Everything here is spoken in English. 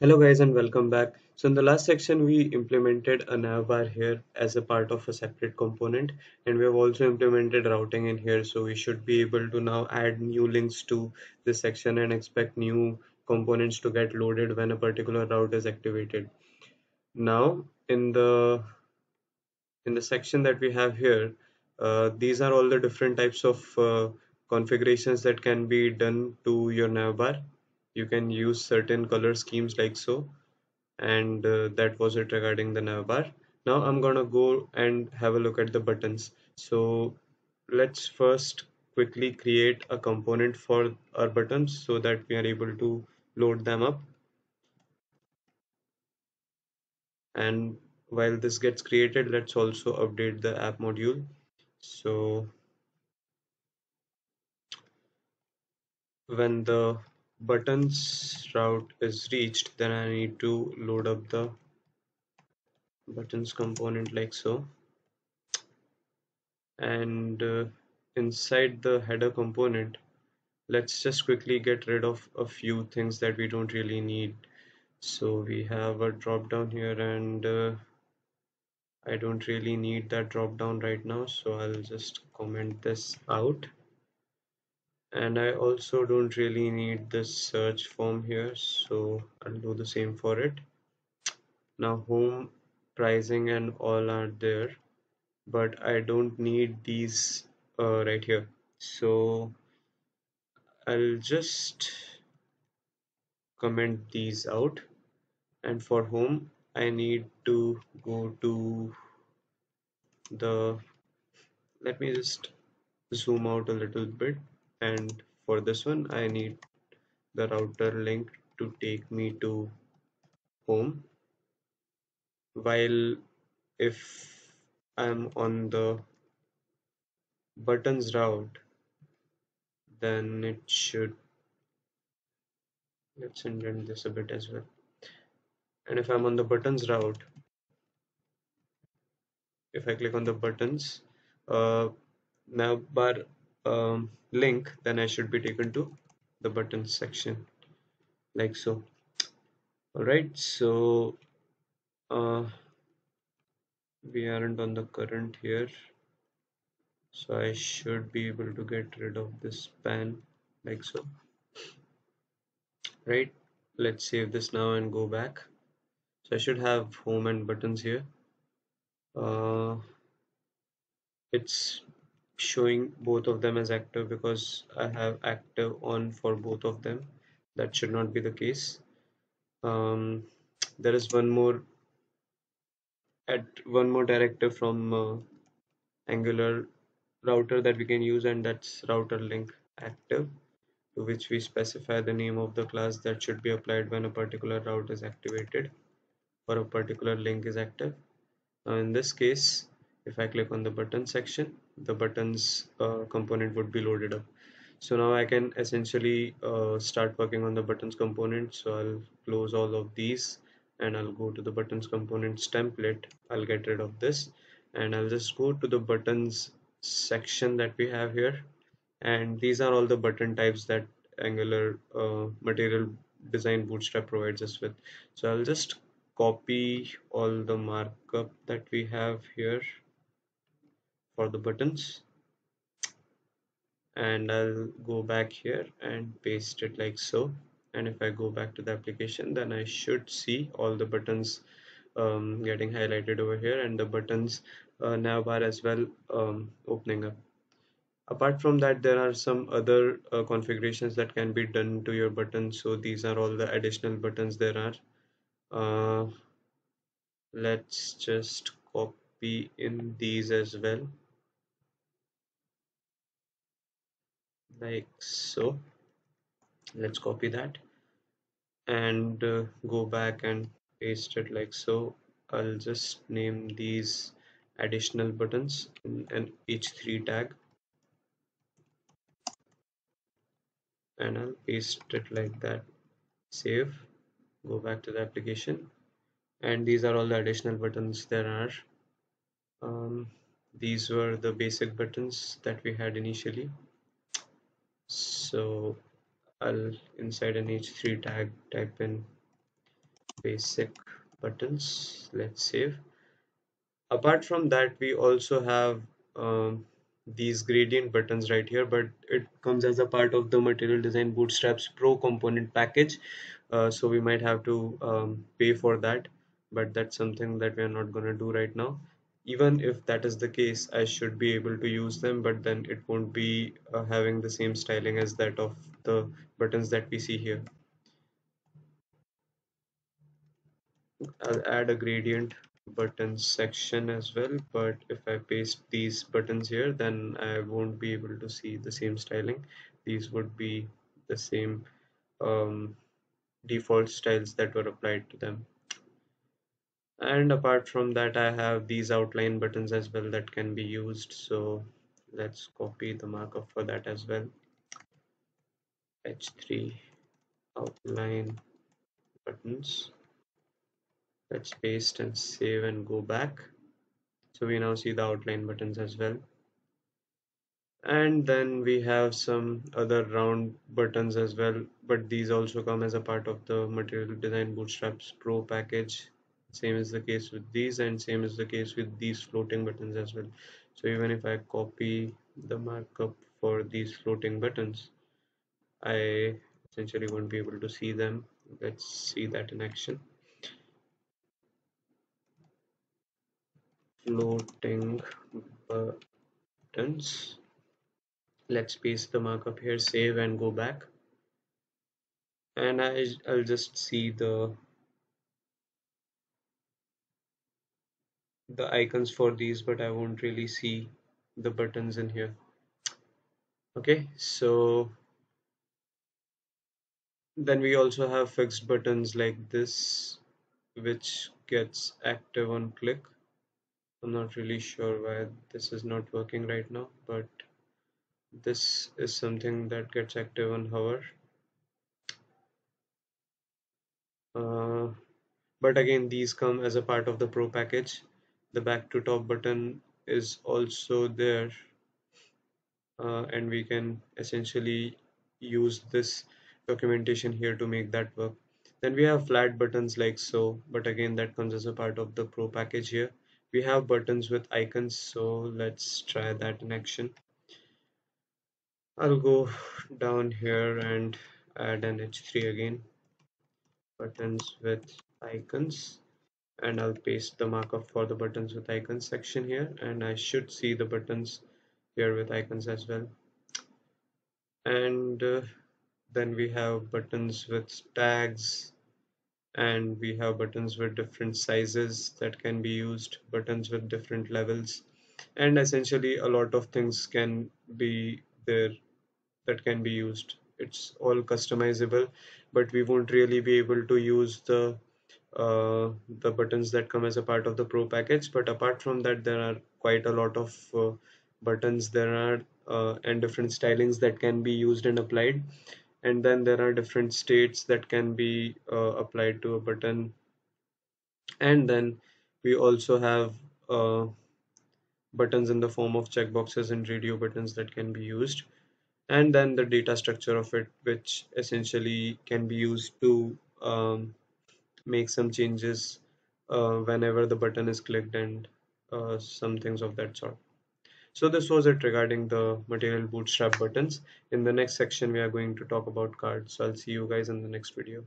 Hello guys and welcome back. So in the last section we implemented a navbar here as a part of a separate component and we have also implemented routing in here so we should be able to now add new links to this section and expect new components to get loaded when a particular route is activated. Now in the in the section that we have here uh, these are all the different types of uh, configurations that can be done to your navbar you can use certain color schemes like so. And uh, that was it regarding the navbar now I'm gonna go and have a look at the buttons. So let's first quickly create a component for our buttons so that we are able to load them up. And while this gets created let's also update the app module. So when the buttons route is reached then I need to load up the buttons component like so. And uh, inside the header component let's just quickly get rid of a few things that we don't really need. So we have a drop down here and uh, I don't really need that drop down right now so I'll just comment this out and I also don't really need this search form here so I'll do the same for it. Now home pricing and all are there but I don't need these uh, right here. So I'll just comment these out. And for home I need to go to the let me just zoom out a little bit and for this one I need the router link to take me to home. While if I'm on the buttons route then it should let's indent this a bit as well. And if I'm on the buttons route if I click on the buttons uh, navbar um, link then I should be taken to the buttons section like so. Alright so uh, we aren't on the current here so I should be able to get rid of this span like so. Right let's save this now and go back. So I should have home and buttons here. Uh, it's showing both of them as active because I have active on for both of them. That should not be the case. Um, there is one more at one more directive from uh, angular router that we can use and that's router link active to which we specify the name of the class that should be applied when a particular route is activated or a particular link is active. Now in this case if I click on the button section the buttons uh, component would be loaded up. So now I can essentially uh, start working on the buttons component. So I'll close all of these and I'll go to the buttons components template. I'll get rid of this and I'll just go to the buttons section that we have here. And these are all the button types that angular uh, material design bootstrap provides us with. So I'll just copy all the markup that we have here for the buttons. And I'll go back here and paste it like so. And if I go back to the application then I should see all the buttons um, getting highlighted over here and the buttons uh, navbar as well um, opening up. Apart from that there are some other uh, configurations that can be done to your buttons. So these are all the additional buttons there are. Uh, let's just copy in these as well like so. Let's copy that. And uh, go back and paste it like so. I'll just name these additional buttons in an h3 tag. And I'll paste it like that. Save. Go back to the application. And these are all the additional buttons there are. Um, these were the basic buttons that we had initially so I'll inside an h3 tag type in basic buttons. Let's save. Apart from that we also have um, these gradient buttons right here but it comes as a part of the material design bootstraps pro component package. Uh, so we might have to um, pay for that but that's something that we are not going to do right now even if that is the case I should be able to use them but then it won't be uh, having the same styling as that of the buttons that we see here. I'll add a gradient buttons section as well but if I paste these buttons here then I won't be able to see the same styling. These would be the same um, default styles that were applied to them and apart from that I have these outline buttons as well that can be used. So let's copy the markup for that as well. H3 outline buttons. Let's paste and save and go back. So we now see the outline buttons as well. And then we have some other round buttons as well but these also come as a part of the material design bootstraps pro package same is the case with these and same is the case with these floating buttons as well. So even if I copy the markup for these floating buttons I essentially won't be able to see them. Let's see that in action. Floating buttons. Let's paste the markup here save and go back. And I, I'll just see the the icons for these but I won't really see the buttons in here. Okay so then we also have fixed buttons like this which gets active on click. I'm not really sure why this is not working right now but this is something that gets active on hover. Uh, but again these come as a part of the pro package the back to top button is also there uh, and we can essentially use this documentation here to make that work. Then we have flat buttons like so but again that comes as a part of the pro package here. We have buttons with icons so let's try that in action. I'll go down here and add an h3 again. Buttons with icons and I'll paste the markup for the buttons with icons section here and I should see the buttons here with icons as well. And uh, then we have buttons with tags and we have buttons with different sizes that can be used buttons with different levels. And essentially a lot of things can be there that can be used. It's all customizable but we won't really be able to use the uh, the buttons that come as a part of the pro package. But apart from that there are quite a lot of uh, buttons. There are uh, and different stylings that can be used and applied. And then there are different states that can be uh, applied to a button. And then we also have uh, buttons in the form of checkboxes and radio buttons that can be used. And then the data structure of it which essentially can be used to um, make some changes uh, whenever the button is clicked and uh, some things of that sort so this was it regarding the material bootstrap buttons. In the next section, we are going to talk about cards. So I'll see you guys in the next video.